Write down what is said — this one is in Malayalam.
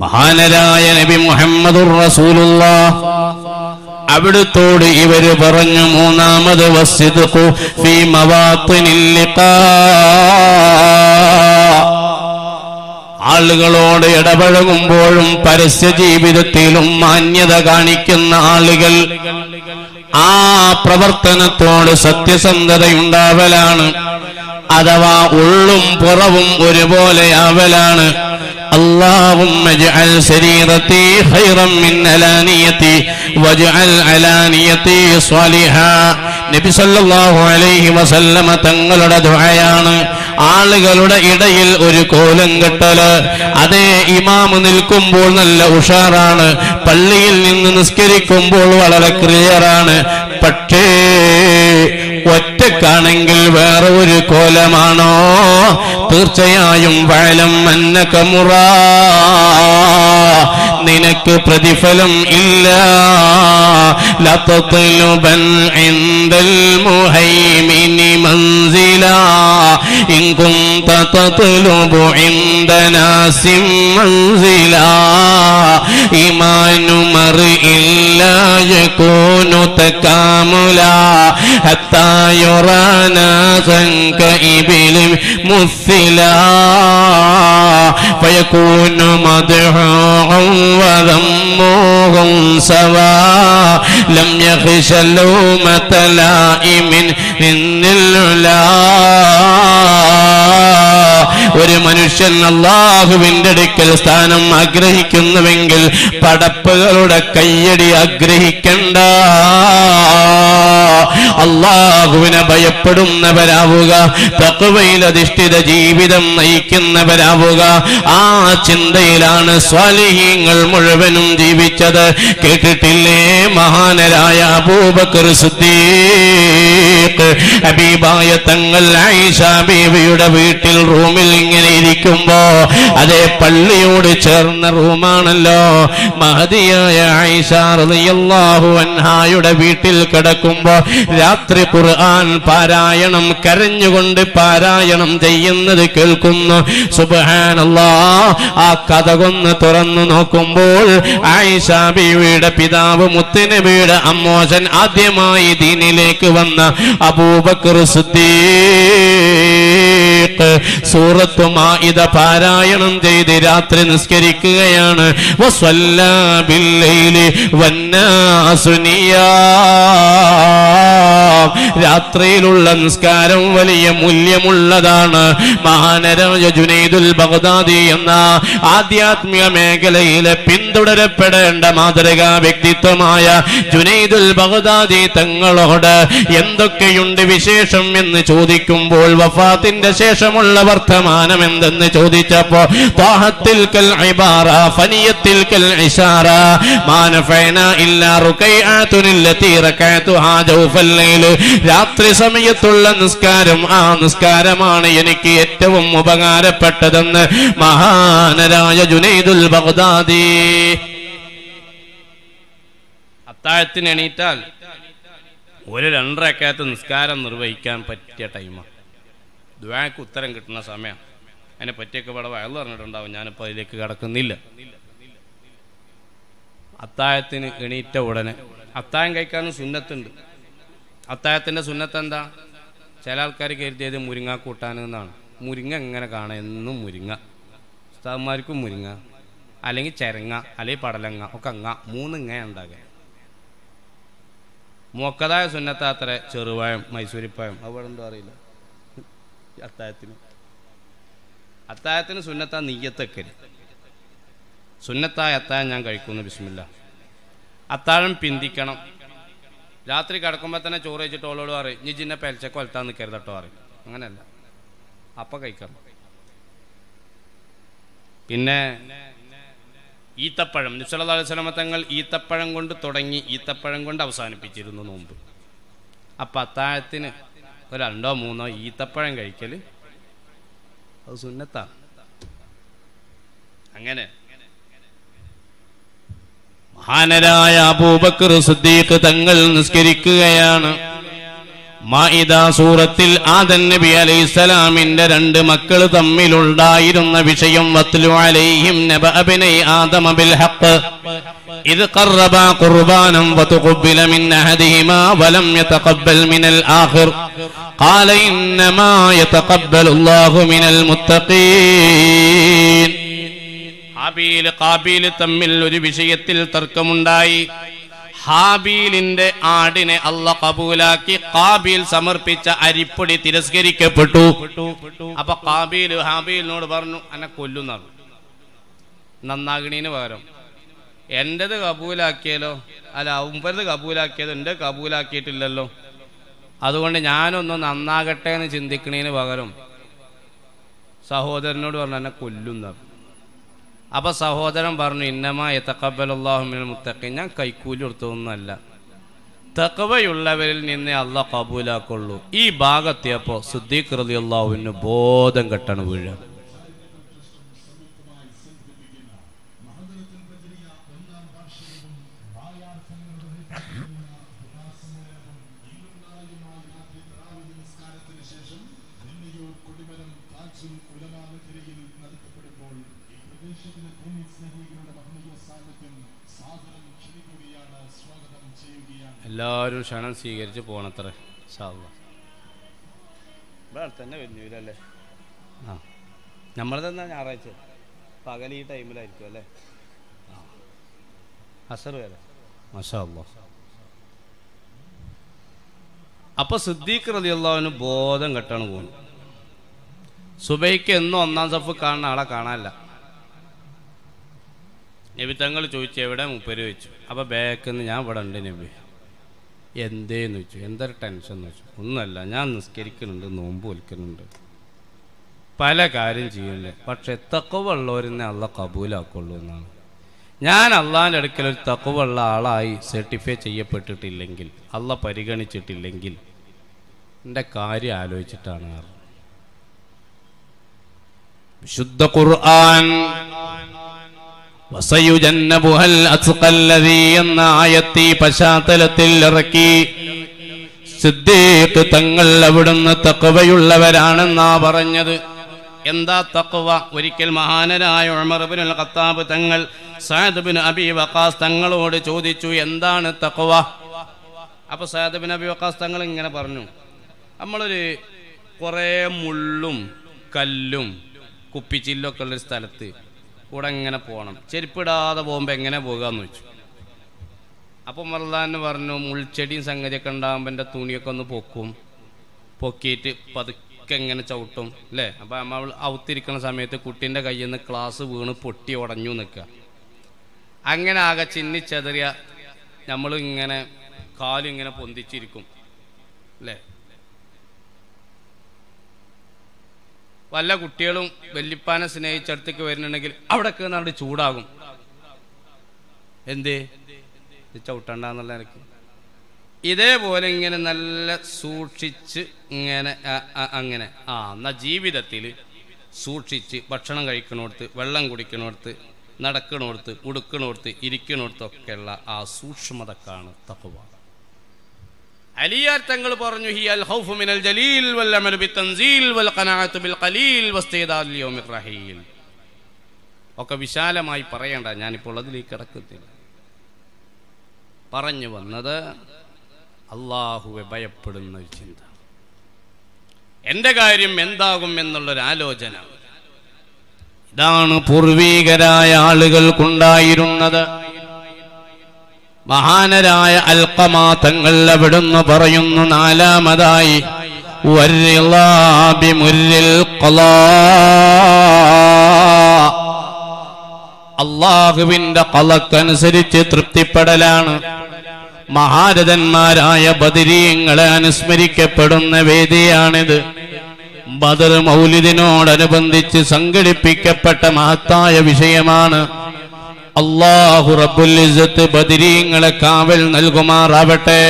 മഹാനരായ നബി മുഹമ്മദുർ റസൂലുള്ള. അവിടുത്തോട് ഇവർ പറഞ്ഞു മൂന്നാമത് ഫീ ആളുകളോട് ഇടപഴകുമ്പോഴും പരസ്യ ജീവിതത്തിലും മാന്യത കാണിക്കുന്ന ആളുകൾ ആ പ്രവർത്തനത്തോട് സത്യസന്ധതയുണ്ടാവലാണ് അഥവാ ഉള്ളും പുറവും ഒരുപോലെയാവലാണ് اللهم اجعل سريرتي خيرا من علانيتي واجعل علانيتي صالحا നബി സല്ലല്ലാഹു അലൈഹി വസല്ലമ തങ്ങളുടെ ദുആയാണ് ആളുകളുടെ ഇടയിൽ ഒരു കോലം കെട്ടൽ. അതേ ഇമാമ് നിൽക്കുമ്പോൾ നല്ല ഉഷാറാണ്. പള്ളിയിൽ നിന്ന് നിസ്കരിക്കുമ്പോൾ വളരെ ക്ലിയറാണ്. പക്ഷേ നിനക്കാണെങ്കിൽ വേറെ ഒരു കോലമാണോ? തീർച്ചയായും വഴലം അന്നക്കമുറ നിനക്ക് പ്രതിഫലം ഇല്ല. ലതത്തിലുബൻ എന്തൽ മുഹൈമിനി മൻസില. ഇങ്കും തതത്തിലുബു ഇന്ദനാ സിംമൻസില ഇമാനുമറി ഇല്ല യകൂനു തകാമുല. ഹത്തായോ يرى ناسا كإبل مثلا فيكون مدحوعا وذمه سواء لم يخش لومة لائم ഒരു മനുഷ്യൻ അള്ളാഹുവിന്റെ അടുക്കൽ സ്ഥാനം ആഗ്രഹിക്കുന്നുവെങ്കിൽ പടപ്പുകളുടെ കയ്യടി ആഗ്രഹിക്കണ്ട. അള്ളാഹുവിനെ ഭയപ്പെടുന്നവരാവുക തക്കുവയിൽ അധിഷ്ഠിത ജീവിതം നയിക്കുന്നവരാവുക ആ ചിന്തയിലാണ് സ്വാലിഹീങ്ങൾ മുഴുവനും ജീവിച്ചത്. കേട്ടിട്ടില്ലേ മഹാനരായ അബൂബക്കർ സിദ്ദീഖ് ഹബീബായ തങ്ങൾ ആയിഷ ബീവിയുടെ വീട്ടിൽ റൂമിൽ ഇങ്ങനെ ഇരിക്കുമ്പോ അതേ പള്ളിയോട് ചേർന്ന റൂമാണല്ലോ. മഹതിയായ ആയിഷ റളിയല്ലാഹു അൻഹായുടെ വീട്ടിൽ കിടക്കുമ്പോ രാത്രി ഖുർആൻ പാരായണം കരഞ്ഞുകൊണ്ട് പാരായണം ചെയ്യുന്നത് കേൾക്കുന്നു. സുബ്ഹാനല്ലാ ആ കഥ കഥകൊന്ന് തുറന്നു നോക്കുമ്പോൾ ആയിഷ ബീവിയുടെ പിതാവ് മുത്തുനബിയുടെ അമ്മോശൻ ആദ്യമായി ദീനിലേക്ക് വന്ന അബൂബക്കർ സിദ്ദീഖ് സൂറത്തു മാഇദ പാരായണം ചെയ്ത് രാത്രി നിസ്കരിക്കുകയാണ്. രാത്രിയിലുള്ള നിസ്കാരം വലിയ മൂല്യമുള്ളതാണ് മഹാനരായ ജുനൈദുൽ ബഗ്ദാദി എന്ന ആധ്യാത്മിക മേഖലയിലെ പിന്തുടരപ്പെടേണ്ട മാതൃകാ വ്യക്തിത്വമായ ജുനൈദുൽ ബഗ്ദാദി തങ്ങളോട് എന്തൊക്കെയുണ്ട് വിശേഷം എന്ന് ചോദിക്കുമ്പോൾ വഫാത്തിന്റെ ശേഷമുള്ള വർത്തമാനം എന്തെന്ന് ചോദിച്ചപ്പോ കൽ ഇബാറ ഫനിയത്തിൽ കൽ ഇല്ലാ ലൈൽ. രാത്രി സമയത്തുള്ള നിസ്കാരം ആ നിസ്കാരമാണ് എനിക്ക് ഏറ്റവും ഉപകാരപ്പെട്ടതെന്ന് മഹാനരായ ജുനൈദുൽ ബഗ്ദാദി. അത്താഴത്തിന് എണീറ്റാൽ ഒരു രണ്ടരക്കകത്ത് നിസ്കാരം നിർവഹിക്കാൻ പറ്റിയ ടൈമാണ് ദ്വാക്ക് ഉത്തരം കിട്ടുന്ന സമയം. അതിനെ പറ്റിയൊക്കെ ഇവിടെ വയൽ പറഞ്ഞിട്ടുണ്ടാവും ഞാനിപ്പോൾ അതിലേക്ക് കിടക്കുന്നില്ല. അത്തായത്തിന് എണീറ്റ ഉടനെ. അത്തായം കഴിക്കാനും സുന്നത്തുണ്ട്. അത്തായത്തിന്റെ സുന്നത്ത് എന്താ ചില ആൾക്കാർ കരുതിയത് മുരിങ്ങ കൂട്ടാനെന്നാണ് മുരിങ്ങ എങ്ങനെ കാണാം? എന്നും മുരിങ്ങ. ഉസ്താദ്മാർക്കും മുരിങ്ങ. അല്ലെങ്കിൽ ചെരങ്ങ അല്ലെങ്കിൽ പടലങ്ങ ഒക്കെ അങ്ങ. മൂന്നിങ്ങ ഉണ്ടാകുക മുക്കതായ സുന്നത്താത്ര ചെറുപഴം മൈസൂരിപ്പഴം. അവിടെ എന്തോ അറിയില്ല. അത്താഴത്തിന് അത്തായത്തിന് സുന്നത്ത നെയ്യത്തക്കൽ സുന്നത്തായ അത്താഴം ഞാൻ കഴിക്കുന്നു ബിസ്മില്ല. അത്താഴം പിന്തിക്കണം. രാത്രി കിടക്കുമ്പോൾ തന്നെ ചോറ് വെച്ചിട്ട് ഓളോട് പറയും ഇനി ചിന്നെ പെലച്ചക്ക് കൊലത്താൻ നിൽക്കരുത് കേട്ടോ പറയും. അങ്ങനെയല്ല. അപ്പം കഴിക്കണം. പിന്നെ ഈത്തപ്പഴം. നിസ്വല്ലാ അലൈവലമ തങ്ങൾ ഈത്തപ്പഴം കൊണ്ട് തുടങ്ങി ഈത്തപ്പഴം കൊണ്ട് അവസാനിപ്പിച്ചിരുന്നു നോമ്പ്. അപ്പം അത്താഴത്തിന് ഒരു രണ്ടോ മൂന്നോ ഈത്തപ്പഴം കഴിക്കൽ അത് സുന്നത്താ. അങ്ങനെ. മഹാനരായ അബൂബക്കർ സുദ്ദീഖ് തങ്ങൾ നിസ്കരിക്കുകയാണ്. മാഇദ സൂറത്തിൽ ആദൻ നബി അലൈഹിസ്സലാമിന്റെ രണ്ട് മക്കൾ തമ്മിലുണ്ടായിരുന്ന വിഷയം വത്ലു അലൈഹിം നബ അബ്നൈ ആദമ ബിൽ ഹഖ് إذ قربا قربانا فتقبل من أحدهما ولم يتقبل من الآخر قال إنما يتقبل الله من المتقين ഹാബീൽ കാബീൽ തമ്മിൽ ഒരു വിഷയത്തിൽ തർക്കമുണ്ടായി ഹാബീലിന്റെ ആടിനെ അല്ല കബൂലാക്കി കാബീൽ സമർപ്പിച്ച അരിപ്പൊടി തിരസ്കരിക്കപ്പെട്ടു. അപ്പൊ കാബീൽ ഹാബീലിനോട് പറഞ്ഞു എന്നെ കൊല്ലുന്ന നന്നാകണീന് പകരം. എന്റെത് കബൂലാക്കിയാലോ? അല്ല ഉമ്പരത് കബൂലാക്കിയത് എന്റെ കബൂലാക്കിയിട്ടില്ലല്ലോ. അതുകൊണ്ട് ഞാനൊന്ന് നന്നാകട്ടെ എന്ന് ചിന്തിക്കണേന് പകരം സഹോദരനോട് പറഞ്ഞു എന്നെ കൊല്ലുന്നാണ് അപ്പൊ സഹോദരൻ പറഞ്ഞു ഇന്നമാ എത്തക്കബലാഹുമിൽ മുത്തക്കി ഞാൻ കൈക്കൂലി കൊടുത്തൊന്നുമല്ല തക്കവയുള്ളവരിൽ നിന്നേ അല്ല കബൂലാക്കുള്ളൂ. ഈ ഭാഗത്തെപ്പോ റലി അള്ളാഹുവിന് ബോധം കെട്ടാണ് വീഴുക എല്ലാവരും ക്ഷണം സ്വീകരിച്ച് പോണത്രേ ഇവിടെ തന്നെ വരുന്നില്ലല്ലേ ആ. നമ്മളതെന്നാ ഞായറാഴ്ച. പകൽ ഈ ടൈമിലായിരിക്കും അല്ലേ? അസർ വരെ. മഷാ അപ്പൊ സിദ്ദീഖ് റളിയല്ലാഹുവിന് ബോധം കെട്ടാണ് പോകുന്നു സുബൈക്ക് എന്നും ഒന്നാം സഫ് കാണുന്ന ആളെ കാണാനില്ല. നബി തങ്ങൾ ചോദിച്ചു എവിടെ മുപ്പര്? വെച്ചു അപ്പം ബാക്കെന്ന് ഞാൻ ഇവിടെ ഉണ്ട് നബി. എന്തേന്ന് വെച്ചു എന്തൊരു ടെൻഷൻ എന്ന് വെച്ചു ഒന്നുമല്ല ഞാൻ നിസ്കരിക്കുന്നുണ്ട് നോമ്പ് വലിക്കുന്നുണ്ട് പല കാര്യം ചെയ്യുന്നുണ്ട്. പക്ഷെ തക്കവുള്ളവരെന്നെ അള്ള കബൂലാക്കുള്ളൂ എന്നാണ്. ഞാൻ അള്ളാഹിന്റെ അടുക്കൽ ഒരു തക്കവുള്ള ആളായി സർട്ടിഫൈ ചെയ്യപ്പെട്ടിട്ടില്ലെങ്കിൽ അള്ള പരിഗണിച്ചിട്ടില്ലെങ്കിൽ എന്റെ കാര്യം ആലോചിച്ചിട്ടാണ്. വിശുദ്ധ ഖുർആൻ എന്ന ആയത്തി പശ്ചാത്തലത്തിൽ ഇറക്കി. സിദ്ദീഖ് തങ്ങൾ അവിടുന്ന് തക്കവയുള്ളവരാണെന്നാ പറഞ്ഞത്. എന്താ തക്കവ ഒരിക്കൽ മഹാനരായ ഉമർബിൻ ഖത്താബ് തങ്ങൾ സഅദ് ബിൻ അബി വക്കാസ് തങ്ങളോട് ചോദിച്ചു എന്താണ് തക്കവ അപ്പൊ സഅദ് ബിൻ അബി വക്കാസ് തങ്ങൾ ഇങ്ങനെ പറഞ്ഞു നമ്മളൊരു കുറേ മുള്ളും കല്ലും കുപ്പിച്ചില്ലൊക്കെ ഉള്ളൊരു സ്ഥലത്ത് കൂടെ എങ്ങനെ പോകണം. ചെരുപ്പിടാതെ പോകുമ്പോൾ എങ്ങനെ പോകാന്ന് വെച്ചു അപ്പം മറലാന്ന് പറഞ്ഞു മുൾച്ചെടിയും സംഗതിയൊക്കെ ഉണ്ടാകുമ്പോൾ എന്റെ തുണിയൊക്കെ ഒന്ന് പൊക്കും. പൊക്കിയിട്ട് പതുക്കെ എങ്ങനെ ചവിട്ടും അല്ലേ? അപ്പം നമ്മൾ ഔത്തിരിക്കുന്ന സമയത്ത് കുട്ടീന്റെ കയ്യിൽ നിന്ന് ക്ലാസ് വീണ് പൊട്ടി ഉടഞ്ഞു നിൽക്കുക. അങ്ങനെ ആകെ ചിന്നിച്ചെതറിയ നമ്മളിങ്ങനെ കാലിങ്ങനെ പൊന്തിച്ചിരിക്കും അല്ലേ? വല്ല കുട്ടികളും വല്യപ്പാനെ സ്നേഹിച്ചടുത്തേക്ക് വരുന്നുണ്ടെങ്കിൽ അവിടെ നിന്നാണ്ട് ചൂടാകും. എന്തേ? ചവിട്ടണ്ടെന്നുള്ള എനിക്ക് ഇതേപോലെ ഇങ്ങനെ നല്ല സൂക്ഷിച്ച് ഇങ്ങനെ അങ്ങനെ. ആ എന്നാ ജീവിതത്തിൽ സൂക്ഷിച്ച് ഭക്ഷണം കഴിക്കണോടത്ത് വെള്ളം കുടിക്കണോടത്ത് നടക്കണോടത്ത് ഉടുക്കണോടത്ത് ഇരിക്കണോടത്തൊക്കെയുള്ള ആ സൂക്ഷ്മതക്കാണ് തക്കുവ. അലിയാർ തങ്ങൾ പറഞ്ഞു ഹി അൽ ഖൗഫു മിനൽ ജലീൽ വൽ അമലു ബിത്തൻസീൽ വൽ ഖനാഅത്തു ബിൽ ഖലീൽ വസ്തീദാൽ യൗമിർ റഹീൽ ഒക്കെ വിശാലമായി പറയണ്ട ഞാനിപ്പോൾ അതിലേക്ക് കിടക്കുന്നില്ല പറഞ്ഞു വന്നത് അള്ളാഹുവെ ഭയപ്പെടുന്ന ഒരു ചിന്ത. എന്റെ കാര്യം എന്താകും എന്നുള്ളൊരു ആലോചന. ഇതാണ് പൂർവീകരായ ആളുകൾക്കുണ്ടായിരുന്നത്. മഹാനരായ അൽക്കമാതങ്ങൾ അവിടുന്ന് പറയുന്നു നാലാമതായി. അള്ളാഹുവിന്റെ കലക്കനുസരിച്ച് തൃപ്തിപ്പെടലാണ് മഹാരഥന്മാരായ ബദരീങ്ങളെ അനുസ്മരിക്കപ്പെടുന്ന വേദിയാണിത് ബദർ മൗലിദിനോടനുബന്ധിച്ച് സംഘടിപ്പിക്കപ്പെട്ട മഹത്തായ വിഷയമാണ് അള്ളാഹു റബുൽ ബദിരീങ്ങളെ കാവൽ നൽകുമാറാവട്ടെ.